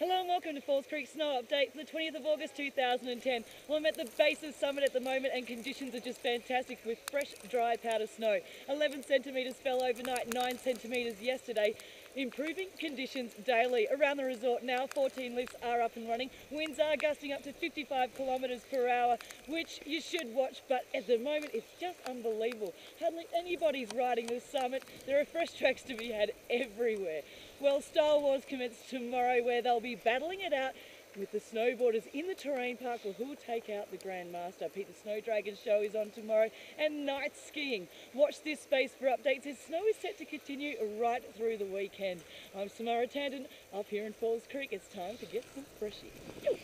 Hello and welcome to Falls Creek Snow Update for the 20th of August 2010. Well, I'm at the base of Summit at the moment and conditions are just fantastic with fresh, dry powder snow. 11 centimetres fell overnight, 9 centimetres yesterday. Improving conditions daily. Around the resort now, 14 lifts are up and running. Winds are gusting up to 55 kilometres per hour, which you should watch, but at the moment it's just unbelievable. Hardly anybody's riding this summit. There are fresh tracks to be had everywhere. Well, Style Wars commences tomorrow where they'll be battling it out with the snowboarders in the terrain park who will take out the Grandmaster. Pete the Snow Dragon show is on tomorrow and night skiing. Watch this space for updates as snow is set to continue right through the weekend. I'm Samara Tanton up here in Falls Creek. It's time to get some fresh air.